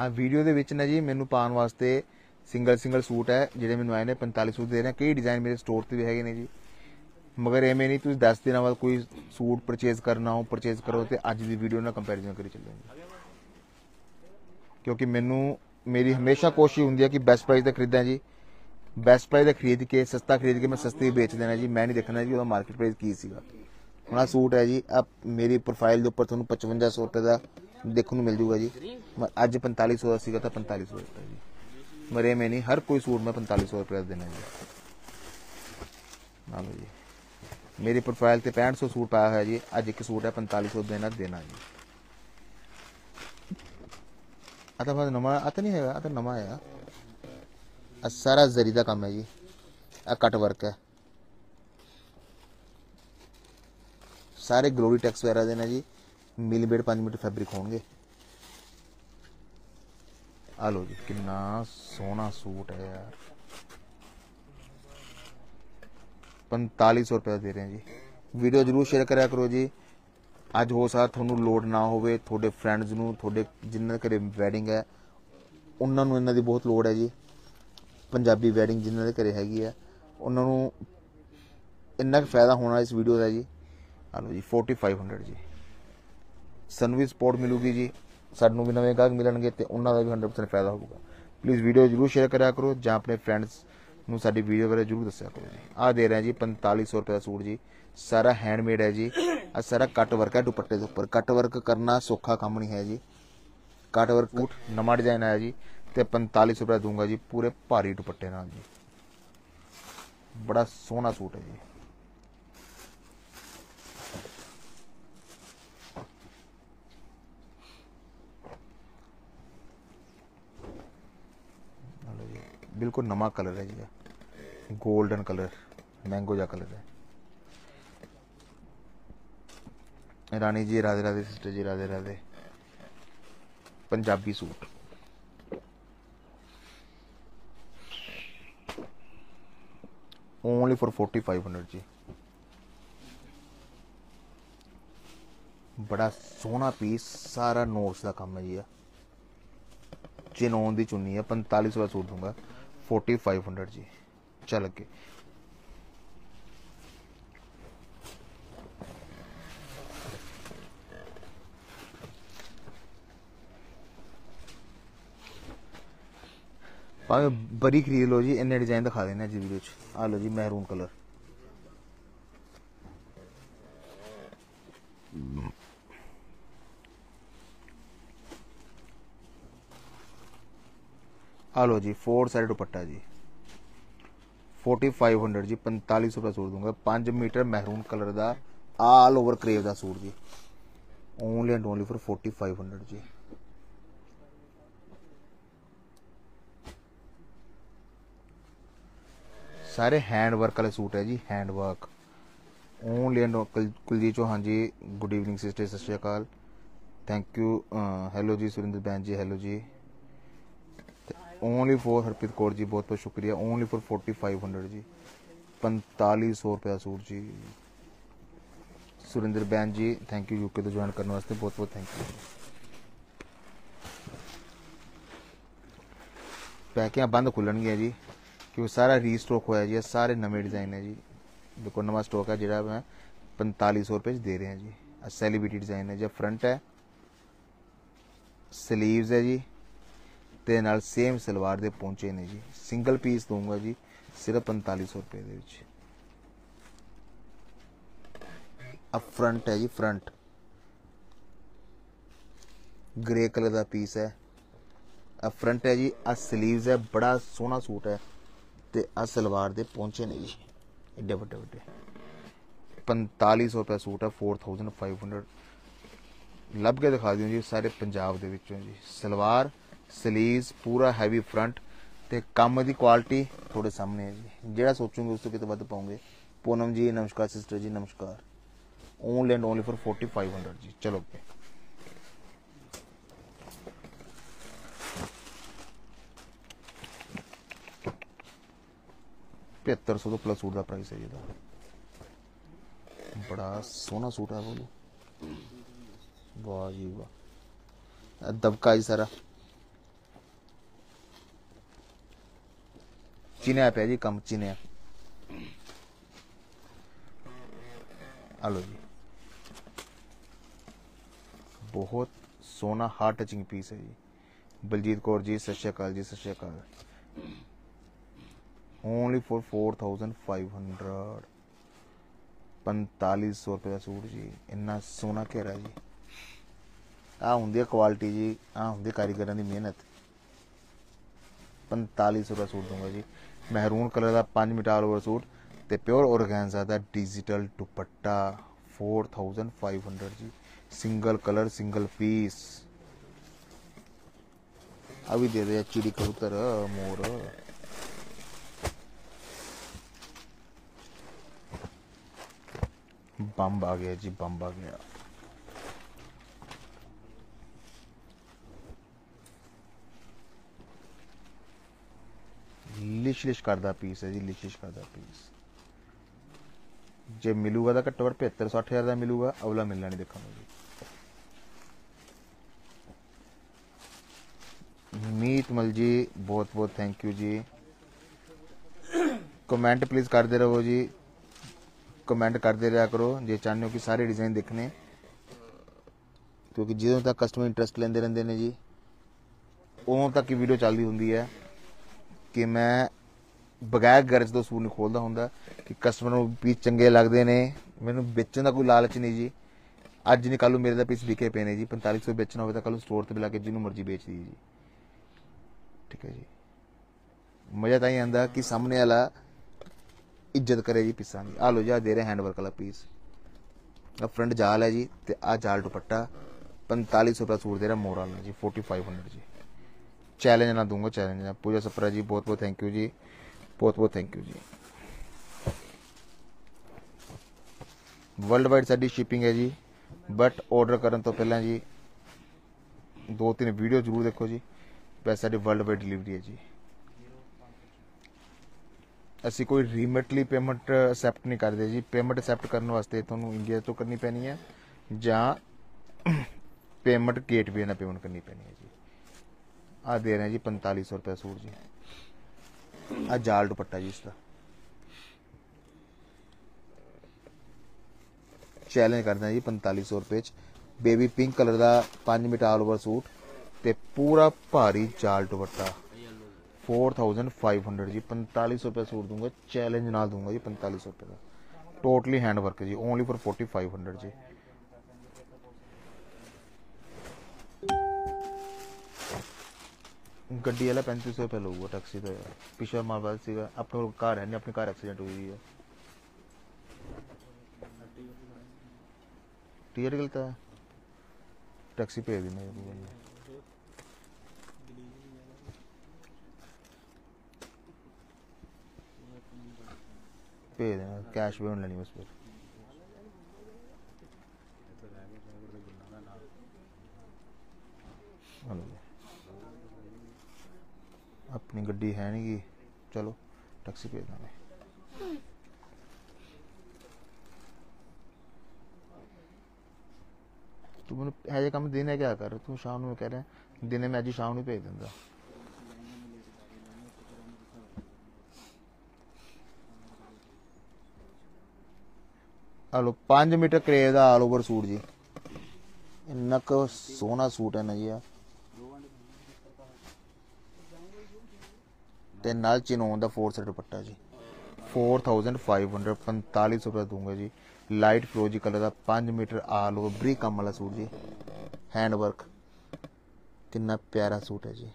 ਹਾਂ ਵੀਡੀਓ ਦੇ ਵਿੱਚ ਨਾ ਜੀ ਮੈਨੂੰ ਪਾਉਣ ਵਾਸਤੇ ਸਿੰਗਲ ਸਿੰਗਲ ਸੂਟ ਹੈ, ਜਿਹੜੇ ਮੈਨੂੰ ਆਏ ਨੇ 45 ਸੂਟ ਦੇ ਰਹੇ ਕਈ ਡਿਜ਼ਾਈਨ ਮੇਰੇ ਸਟੋਰ ਤੇ ਵੀ ਹੈਗੇ ਨੇ ਜੀ। ਮਗਰ ਐਵੇਂ ਨਹੀਂ ਤੁਸੀਂ 10 ਦਿਨਾਂ ਬਾਅਦ ਕੋਈ ਸੂਟ ਪਰਚੇਸ ਕਰਨਾ ਹੋ ਪਰਚੇਜ਼ ਕਰੋ ਤੇ ਅੱਜ ਦੀ ਵੀਡੀਓ ਨਾਲ ਕੰਪੈਰੀਜ਼ਨ ਕਰੀ ਚੱਲੋ ਕਿਉਂਕਿ ਮੈਨੂੰ, ਮੇਰੀ ਹਮੇਸ਼ਾ ਕੋਸ਼ਿਸ਼ ਹੁੰਦੀ ਹੈ ਕਿ ਬੈਸਟ ਪ੍ਰਾਈਸ ਤੇ ਖਰੀਦਾਂ ਜੀ। ਬੈਸਟ ਪ੍ਰਾਈਸ ਤੇ ਖਰੀਦ ਕੇ, ਸਸਤਾ ਖਰੀਦ ਕੇ ਮੈਂ ਸਸਤੇ ਵੇਚ ਦੇਣਾ ਜੀ। ਮੈਂ ਨਹੀਂ ਦੇਖਣਾ ਜੀ ਉਹਦਾ ਮਾਰਕੀਟ ਪ੍ਰਾਈਸ ਕੀ ਸੀਗਾ। ਹੁਣ ਆਹ ਸੂਟ ਹੈ ਜੀ ਆ ਮੇਰੀ ਪ੍ਰੋਫਾਈਲ ਦੇ ਉੱਪਰ ਤੁਹਾਨੂੰ 5500 ਰੁਪਏ ਦਾ ਦੇਖਣ ਨੂੰ ਮਿਲ ਜੂਗਾ ਜੀ। ਮ- ਅੱਜ 4500 ਦਾ ਸੀਗਾ ਤਾਂ 4500 ਰੁਪਏ ਜੀ। ਮਰੇ ਮੈਂ ਨਹੀਂ, ਹਰ ਕੋਈ ਸੂਟ ਮੈਂ 4500 ਰੁਪਏ ਦਾ ਦੇਣਾ ਜੀ। ਨਾ ਜੀ, ਮੇਰੀ ਪ੍ਰੋਫਾਈਲ ਤੇ 6500 ਸੂਟ ਪਾਇਆ ਹੋਇਆ ਜੀ, ਅੱਜ ਇੱਕ ਸੂਟ ਹੈ 4500 ਦੇਣਾ ਦੇਣਾ ਜੀ। ਆ ਤਾਂ ਬਸ ਨਵਾਂ ਆ ਤਾਂ ਨਹੀਂ ਹੈਗਾ ਆ ਤਾਂ ਨਵਾਂ ਆਇਆ। ਆ ਸਾਰਾ ਜ਼ਰੀ ਦਾ ਕੰਮ ਹੈ ਜੀ। ਆ ਕਟ ਵਰਕ ਹੈ। ਸਾਰੇ ਗਲੋਰੀ ਟੈਕਸ ਵਗੈਰਾ ਦੇਣਾ ਜੀ। ਮਿਲੀਮੀਟਰ 5 ਮੀਟਰ ਫੈਬਰਿਕ ਹੋਣਗੇ। ਆ ਲੋ ਜੀ, ਕਿੰਨਾ ਸੋਹਣਾ ਸੂਟ ਹੈ ਯਾਰ। 4500 ਰੁਪਏ ਦੇ ਰਹੇ ਹਾਂ ਜੀ। ਵੀਡੀਓ ਜਰੂਰ ਸ਼ੇਅਰ ਕਰਿਆ ਕਰੋ ਜੀ। ਅੱਜ ਹੋ ਸਕਦਾ ਤੁਹਾਨੂੰ ਲੋਡ ਨਾ ਹੋਵੇ, ਤੁਹਾਡੇ ਫਰੈਂਡਸ ਨੂੰ, ਤੁਹਾਡੇ ਜਿਨ੍ਹਾਂ ਦੇ ਘਰੇ ਵੈਡਿੰਗ ਹੈ, ਉਹਨਾਂ ਨੂੰ ਇਹਨਾਂ ਦੀ ਬਹੁਤ ਲੋੜ ਹੈ ਜੀ। ਪੰਜਾਬੀ ਵੈਡਿੰਗ ਜਿਨ੍ਹਾਂ ਦੇ ਘਰੇ ਹੈਗੀ ਹੈ, ਉਹਨਾਂ ਨੂੰ ਇੰਨਾ ਕੁ ਫਾਇਦਾ ਹੋਣਾ ਇਸ ਵੀਡੀਓ ਦਾ ਜੀ। ਆ ਲਓ ਜੀ 4500 ਜੀ। ਸਾਨੂੰ ਵੀ ਸਪੋਰਟ ਮਿਲੂਗੀ ਜੀ। ਸਾਨੂੰ ਵੀ ਨਵੇਂ ਗਾਹਕ ਮਿਲਣਗੇ ਤੇ ਉਹਨਾਂ ਦਾ ਵੀ 100% ਫਾਇਦਾ ਹੋਊਗਾ। ਪਲੀਜ਼ ਵੀਡੀਓ ਜਰੂਰ ਸ਼ੇਅਰ ਕਰਿਆ ਕਰੋ। ਜਾਂ ਆਪਣੇ ਫਰੈਂਡਸ ਨੂੰ ਸਾਡੀ ਵੀਡੀਓ ਬਾਰੇ ਜਰੂਰ ਦੱਸਿਆ ਕਰੋ ਜੀ। ਆ ਦੇ ਰਹੇ ਜੀ 4500 ਰੁਪਏ ਦਾ ਸੂਟ ਜੀ। ਸਾਰਾ ਹੈਂਡਮੇਡ ਹੈ ਜੀ। ਆ ਸਾਰਾ ਕੱਟ ਵਰਕ ਹੈ ਦੁਪੱਟੇ ਦੇ ਉੱਪਰ। ਕੱਟ ਵਰਕ ਕਰਨਾ ਸੌਖਾ ਕੰਮ ਨਹੀਂ ਹੈ ਜੀ। ਕੱਟ ਵਰਕ ਨਵਾਂ ਡਿਜ਼ਾਈਨ ਆਇਆ ਜੀ ਤੇ 4500 ਰੁਪਏ ਦੂੰਗਾ ਜੀ ਪੂਰੇ ਭਾਰੀ ਦੁਪੱਟੇ ਨਾਲ ਜੀ। ਬੜਾ ਸੋਹਣਾ ਸੂਟ ਹੈ ਜੀ ਹਲੋ ਜੀ ਬਿਲਕੁਲ ਨਵਾਂ ਕਲਰ ਹੈ ਜੀ 골ਡਨ ਕਲਰ, ਮੈਂਗੋ ਜਿਹਾ ਕਲਰ ਹੈ। ਰਾਣੀ ਜੀ, ਰਾਧੇ ਰਾਧੇ, ਸਿਸਟਰ ਜੀ, ਰਾਧੇ ਰਾਧੇ। ਪੰਜਾਬੀ ਸੂਟ। ਓਨਲੀ ਫॉर 4500 ਜੀ। ਬੜਾ ਸੋਹਣਾ ਪੀਸ ਸਾਰਾ ਨੋਟਸ ਦਾ ਕੰਮ ਹੈ ਜੀ ਆ ਚਿਨੋਨ ਦੀ ਚੁੰਨੀ ਆ 4500 ਦਾ ਸੂਟ ਦੂੰਗਾ 4500 ਜੀ ਚੱਲ ਅੱਗੇ ਭਾਵੇਂ ਬਰੀ ਖਰੀਦ ਲਓ ਜੀ ਇੰਨੇ ਡਿਜ਼ਾਈਨ ਦਿਖਾ ਦੇਣੇ ਅੱਜ ਵੀਡੀਓ 'ਚ ਆ ਲਓ ਜੀ ਮਹਿਰੂਨ ਕਲਰ ਆ ਲਓ ਜੀ 4 ਸਾਈਡ ਦੁਪੱਟਾ ਜੀ। 4500 ਜੀ 4500 ਰੁਪਏ ਸੂਟ ਦੂੰਗਾ 5 ਮੀਟਰ ਮਹਿਰੂਨ ਕਲਰ ਦਾ ਆਲ ਓਵਰ ਕਰੇਵ ਦਾ ਸੂਟ ਜੀ। ਓਨਲੀ ਐਂਡ ਓਨਲੀ ਫॉर 4500 ਜੀ। ਸਾਰੇ ਹੈਂਡ ਵਰਕ ਵਾਲੇ ਸੂਟ ਹੈ ਜੀ hand work only and Kuljeet Chauhan ji good evening sister ਸਤਿ ਸ਼੍ਰੀ ਅਕਾਲ। ਥੈਂਕ ਯੂ ਹੈਲੋ ਜੀ, ਸੁਰਿੰਦਰ ਬੈਨ ਜੀ ਹੈਲੋ ਜੀ। ਓਨਲੀ ਫॉर ਹਰਪ੍ਰੀਤ ਕੌਰ ਜੀ ਬਹੁਤ ਬਹੁਤ ਸ਼ੁਕਰੀਆ ਓਨਲੀ ਫॉर 4500 ਜੀ 4500 ਰੁਪਏ ਦਾ ਸੂਟ ਜੀ ਸੁਰਿੰਦਰ ਬੈਨ ਜੀ ਥੈਂਕ ਯੂ ਯੂਕੇ ਤੋਂ ਜੁਆਇਨ ਕਰਨ ਵਾਸਤੇ ਬਹੁਤ ਬਹੁਤ ਥੈਂਕ ਯੂ ਪੈਕਿੰਗਾਂ ਬੰਦ ਖੁੱਲਣਗੀਆਂ ਜੀ ਕਿਉਂਕਿ ਸਾਰਾ ਰੀਸਟਾਕ ਹੋਇਆ ਜੀ ਇਹ ਸਾਰੇ ਨਵੇਂ ਡਿਜ਼ਾਈਨ ਹੈ ਜੀ ਦੇਖੋ ਨਵਾਂ ਸਟਾਕ ਹੈ ਜਿਹੜਾ ਮੈਂ 4500 ਰੁਪਏ ਚ ਦੇ ਰਿਹਾ ਜੀ ਆ ਸੈਲੀਬ੍ਰਿਟੀ ਡਿਜ਼ਾਈਨ ਹੈ ਜੀ ਫਰੰਟ ਹੈ ਸਲੀਵਸ ਹੈ ਜੀ ਤੇ ਨਾਲ ਸੇਮ ਸਲਵਾਰ ਦੇ ਪਹੁੰਚੇ ਨੇ ਜੀ। ਸਿੰਗਲ ਪੀਸ ਦਊਂਗਾ ਜੀ, ਸਿਰਫ 4500 ਰੁਪਏ ਦੇ ਵਿੱਚ। ਆ ਫਰੰਟ ਹੈ ਜੀ ਫਰੰਟ ਗ੍ਰੇ ਕਲਰ ਦਾ ਪੀਸ ਹੈ। ਆ ਫਰੰਟ ਹੈ ਜੀ, ਆ ਸਲੀਵਸ ਹੈ, ਬੜਾ ਸੋਹਣਾ ਸੂਟ ਹੈ ਤੇ ਆ ਸਲਵਾਰ ਦੇ ਪਹੁੰਚੇ ਨੇ ਜੀ। ਏਡੇ ਵੱਡੇ ਵੱਡੇ। 4500 ਰੁਪਏ ਸੂਟ ਹੈ 4500 ਲੱਭ ਕੇ ਦਿਖਾ ਦਿਓ ਜੀ, ਸਾਰੇ ਪੰਜਾਬ ਦੇ ਵਿੱਚੋਂ ਜੀ। ਸਲਵਾਰ ਸਲੀਵਸ ਪੂਰਾ ਹੈਵੀ ਫਰੰਟ ਤੇ ਕੰਮ ਦੀ ਕੁਆਲਿਟੀ ਤੁਹਾਡੇ ਸਾਹਮਣੇ ਹੈ ਜੀ ਜਿਹੜਾ ਸੋਚੋਗੇ ਉਸ ਤੋਂ ਕਿਤੇ ਵੱਧ ਪਾਉਂਗੇ ਪੂਨਮ ਜੀ ਨਮਸਕਾਰ ਸਿਸਟਰ ਜੀ ਨਮਸਕਾਰ ਓਨਲੀ ਐਂਡ ਓਨਲੀ ਫॉर 4500 ਜੀ ਚਲੋ ਅੱਗੇ ਪਝੱਤਰ ਸੌ ਤੋਂ ਪਲੱਸ ਸੂਟ ਦਾ ਪ੍ਰਾਈਸ ਹੈ ਜੀ ਇਹਦਾ ਬੜਾ ਸੋਹਣਾ ਸੂਟ ਹੈ ਬੋਲੋ ਵਾਹ ਜੀ ਵਾਹ ਇਹ ਦਬਕਾ ਜੀ ਸਾਰਾ ਚਿਨਿਆ ਪਿਆ ਜੀ, ਕੰਮ ਚਿਨਿਆ ਆ ਲਓ ਜੀ। ਬਹੁਤ ਸੋਹਣਾ ਹਾਰਟ ਟਚਿੰਗ ਪੀਸ ਹੈ ਜੀ। ਬਲਜੀਤ ਕੌਰ ਜੀ, ਸਤਿ ਸ਼੍ਰੀ ਅਕਾਲ ਜੀ, ਸਤਿ ਸ਼੍ਰੀ ਅਕਾਲ। ਓਨਲੀ ਫॉर 4500 4500 ਰੁਪਏ ਦਾ ਸੂਟ ਜੀ, ਇੰਨਾ ਸੋਹਣਾ ਘੇਰਾ ਜੀ। ਆ ਹੁੰਦੀ ਹੈ ਕੁਆਲਿਟੀ ਜੀ ਆ ਹੁੰਦੀ ਕਾਰੀਗਰਾਂ ਦੀ ਮਿਹਨਤ। 4500 ਦਾ ਸੂਟ ਦੂੰਗਾ ਜੀ ਮਹਿਰੂਨ ਕਲਰ ਦਾ 5 ਮੀਟਰ ਆਲ ਓਵਰ ਸੂਟ ਤੇ ਪਿਓਰ ਔਰਗੈਂਜ਼ਾ ਦਾ ਡਿਜੀਟਲ ਦੁਪੱਟਾ 4500 ਜੀ ਸਿੰਗਲ ਕਲਰ ਸਿੰਗਲ ਪੀਸ ਆ ਵੀ ਦੇ ਦੇ ਚਿੜੀ ਕਬੂਤਰ ਮੋਰ ਬੰਬ ਆ ਗਿਆ ਜੀ ਬੰਬ ਆ ਗਿਆ ਕਰਦਾ ਪੀਸ ਹੈ ਜੀ ਲਿਸ਼ ਕਰਦਾ ਪੀਸ ਜੇ ਮਿਲੂਗਾ ਤਾਂ ਘੱਟੋ ਘੱਟ 75 60000 ਦਾ ਮਿਲੂਗਾ ਅਗਲਾ ਮਿਲਣਾ ਨਹੀਂ ਦੇਖਾਂਗੇ ਜੀ। ਮੀਤ ਮਲ ਜੀ, ਬਹੁਤ ਬਹੁਤ ਥੈਂਕ ਯੂ ਜੀ। ਕਮੈਂਟ ਪਲੀਜ਼ ਕਰਦੇ ਰਹੋ ਜੀ। ਕਮੈਂਟ ਕਰਦੇ ਰਿਹਾ ਕਰੋ, ਜੇ ਚਾਹੁੰਦੇ ਹੋ ਕਿ ਸਾਰੇ ਡਿਜ਼ਾਈਨ ਦੇਖਣੇ। ਕਿਉਂਕਿ ਜਦੋਂ ਤੱਕ ਕਸਟਮਰ ਇੰਟਰਸਟ ਲੈਂਦੇ ਰਹਿੰਦੇ ਨੇ ਜੀ, ਉਦੋਂ ਤੱਕ ਹੀ ਵੀਡੀਓ ਚੱਲਦੀ ਹੁੰਦੀ ਹੈ ਕਿ ਮੈਂ ਬਗੈਰ ਗਰਜ ਤੋਂ ਸੂਟ ਨਹੀਂ ਖੋਲਦਾ ਹੁੰਦਾ ਕਿ ਕਸਟਮਰ ਨੂੰ ਪੀਸ ਚੰਗੇ ਲੱਗਦੇ ਨੇ। ਮੈਨੂੰ ਵੇਚਣ ਦਾ ਕੋਈ ਲਾਲਚ ਨਹੀਂ ਜੀ। ਅੱਜ ਨਹੀਂ ਕੱਲ ਨੂੰ ਮੇਰੇ ਦਾ ਪੀਸ ਵਿਕੇ ਪਏ ਨੇ ਜੀ। 4500 ਵੇਚਣਾ ਹੋਵੇ ਤਾਂ ਕੱਲ ਨੂੰ ਸਟੋਰ ਤੇ ਬੁਲਾ ਕੇ ਜਿਹਨੂੰ ਮਰਜ਼ੀ ਵੇਚ ਦੀ ਜੀ। ਠੀਕ ਹੈ ਜੀ। ਮਜ਼ਾ ਤਾਂ ਹੀ ਆਂਦਾ ਕਿ ਸਾਹਮਣੇ ਵਾਲਾ ਇੱਜ਼ਤ ਕਰੇ ਜੀ ਪੀਸਾਂ ਦੀ। ਆ ਲੋ ਜੀ, ਆਹ ਦੇ ਰਹੇ ਹੈਂਡ ਵਰਕ ਵਾਲਾ ਪੀਸ ਆ ਫਰੰਟ ਜਾਲ ਹੈ ਜੀ ਤੇ ਆ ਜਾਲ ਦੁਪੱਟਾ। 4500 ਰੁਪਏ ਸੂਟ ਦੇ ਰਿਹਾ ਮੋਰ ਵਾਲਾ ਜੀ 4500 ਜੀ। ਚੈਲੰਜ ਨਾ ਦੂੰਗਾ ਚੈਲੰਜ ਨਾ ਪੂਜਾ ਸਪਰਾ ਜੀ ਬਹੁਤ ਬਹੁਤ ਥੈਂਕ ਯੂ ਜੀ। ਬਹੁਤ ਬਹੁਤ ਥੈਂਕ ਯੂ ਜੀ। ਵਰਲਡ ਵਾਈਡ ਸਾਡੀ ਸ਼ਿਪਿੰਗ ਹੈ ਜੀ। ਬਟ ਆਰਡਰ ਕਰਨ ਤੋਂ ਪਹਿਲਾਂ ਜੀ ਦੋ ਤਿੰਨ ਵੀਡੀਓ ਜ਼ਰੂਰ ਦੇਖੋ ਜੀ। ਵੈਸੇ ਸਾਡੀ ਵਰਲਡ ਵਾਈਡ ਡਿਲੀਵਰੀ ਹੈ ਜੀ। ਅਸੀਂ ਕੋਈ ਰੀਮੋਟਲੀ ਪੇਮੈਂਟ ਅਸੈਪਟ ਨਹੀਂ ਕਰਦੇ ਜੀ। ਪੇਮੈਂਟ ਅਸੈਪਟ ਕਰਨ ਵਾਸਤੇ ਤੁਹਾਨੂੰ ਇੰਡੀਆ ਤੋਂ ਕਰਨੀ ਪੈਣੀ ਹੈ ਜਾਂ ਪੇਮੈਂਟ ਗੇਟਵੇ ਨਾਲ ਪੇਮੈਂਟ ਕਰਨੀ ਪੈਣੀ ਹੈ ਜੀ। ਆ ਦੇ ਰਹੇ ਹਾਂ ਜੀ 4500 ਰੁਪਏ ਸੂਟ ਜੀ। ਆ ਜਾਲ ਦੁਪੱਟਾ ਜੀ ਇਸ ਦਾ ਚੈਲੰਜ ਕਰਦਾ ਜੀ 4500 ਰੁਪਏ ਚ। ਬੇਬੀ ਪਿੰਕ ਕਲਰ ਦਾ 5 ਮੀਟਰ ਆਲ ਓਵਰ ਸੂਟ ਤੇ ਪੂਰਾ ਭਾਰੀ ਜਾਲ ਦੁਪੱਟਾ। 4500 ਜੀ 4500 ਰੁਪਏ ਸੂਟ ਦੂੰਗਾ ਚੈਲੰਜ ਨਾਲ ਦੂੰਗਾ ਜੀ 4500 ਰੁਪਏ ਦਾ। ਟੋਟਲੀ ਹੈਂਡ ਵਰਕ ਜੀ ਓਨਲੀ ਫॉर 4500 ਜੀ। ਗੱਡੀ ਵਾਲਾ 3500 ਰੁਪਏ ਲਊਗਾ ਟੈਕਸੀ ਦਾ ਯਾਰ ਪਿਛਲਾ ਮਾਲ ਵਾਲਾ ਸੀਗਾ ਆਪਣੇ ਕੋਲ ਕਾਰ ਹੈ ਨਹੀਂ ਆਪਣੀ ਕਾਰ ਐਕਸੀਡੈਂਟ ਹੋਈ ਹੈ। ਟੀਅਰ ਗਲਤਾ ਹੈ। ਟੈਕਸੀ ਭੇਜ ਜੀ ਭੇਜ ਦੇਣਾ ਕੈਸ਼ ਵੀ ਹੁਣ ਲੈਣੀ ਬਸ ਫਿਰ ਹਲੋ। ਆਪਣੀ ਗੱਡੀ ਹੈ ਨਹੀਂ ਗੀ। ਚਲੋ ਟੈਕਸੀ ਭੇਜ ਦਾਂਗੇ। ਤੂੰ ਮੈਨੂੰ ਇਹ ਜਿਹੇ ਕੰਮ ਦਿਨੇ ਕਿਆ ਕਰ। ਤੂੰ ਸ਼ਾਮ ਨੂੰ ਕਹਿ ਰਿਹਾ, ਦਿਨੇ ਮੈਂ ਅੱਜ ਸ਼ਾਮ ਨੂੰ ਭੇਜ ਦਿੰਦਾ। ਹਲੋ 5 ਮੀਟਰ ਕਰੇਵ ਦਾ ਆਲ ਓਵਰ ਸੂਟ ਜੀ। ਇੰਨਾ ਕੁ ਸੋਹਣਾ ਸੂਟ ਹੈ ਨਾ ਜੀ ਆ। ਤੇ ਨਾਲ ਚਿਨੋਨ ਦਾ 4 ਸੈਟ ਦੁਪੱਟਾ ਜੀ। 4500 4500 ਰੁਪਏ ਦੂੰਗਾ ਜੀ। ਲਾਈਟ ਫਰੋਜੀ ਕਲਰ ਦਾ 5 ਮੀਟਰ ਆਲ ਓਵਰ ਬਰੀ ਕੰਮ ਵਾਲਾ ਸੂਟ ਜੀ। ਹੈਂਡ ਵਰਕ ਕਿੰਨਾ ਪਿਆਰਾ ਸੂਟ ਹੈ ਜੀ।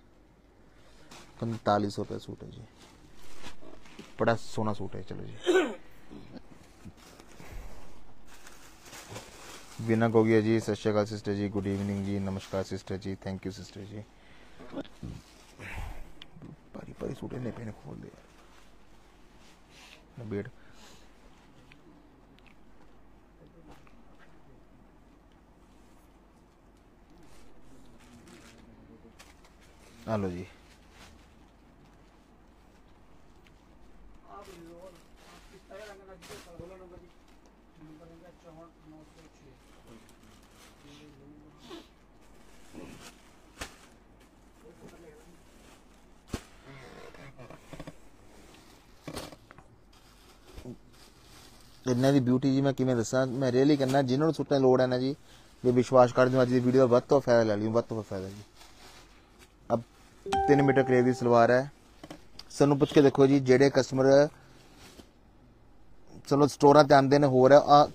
4500 ਰੁਪਏ ਸੂਟ ਹੈ ਜੀ। ਬੜਾ ਸੋਹਣਾ ਸੂਟ ਹੈ, ਚਲੋ ਜੀ। ਬਿਨਾ ਗੋਗਿਆ ਜੀ, ਸਤਿ ਸ਼੍ਰੀ ਅਕਾਲ ਸਿਸਟਰ ਜੀ ਗੁੱਡ ਈਵਨਿੰਗ ਜੀ, ਨਮਸਕਾਰ ਸਿਸਟਰ ਜੀ ਥੈਂਕ ਯੂ ਸਿਸਟਰ ਜੀ। ਭਾਰੀ ਭਾਰੀ ਸੂਟ ਨੇ ਪੈਨੇ ਖੋਲ ਦੇ ਨਬੇੜ ਆ ਲਓ ਜੀ। ਇਹਨਾਂ ਦੀ ਬਿਊਟੀ ਜੀ ਮੈਂ ਕਿਵੇਂ ਦੱਸਾਂ? ਮੈਂ ਰੀਅਲੀ ਕਹਿੰਦਾ, ਜਿਨ੍ਹਾਂ ਨੂੰ ਸੁੱਟਣ ਦੀ ਲੋੜ ਹੈ ਨਾ ਜੀ ਜੇ ਵਿਸ਼ਵਾਸ ਕਰ ਦਿਓ ਅੱਜ ਦੀ ਵੀਡੀਓ ਦਾ ਵੱਧ ਤੋਂ ਫਾਇਦਾ ਲੈ ਲਿਓ, ਵੱਧ ਤੋਂ ਵੱਧ ਫਾਇਦਾ ਜੀ। ਅਬ 3 ਮੀਟਰ ਕਰੇਵ ਦੀ ਸਲਵਾਰ ਹੈ। ਸਾਨੂੰ ਪੁੱਛ ਕੇ ਦੇਖੋ ਜੀ, ਜਿਹੜੇ ਕਸਟਮਰ ਚਲੋ ਸਟੋਰਾਂ ਤੇ ਆਉਂਦੇ ਨੇ ਹੋਰ, ਆ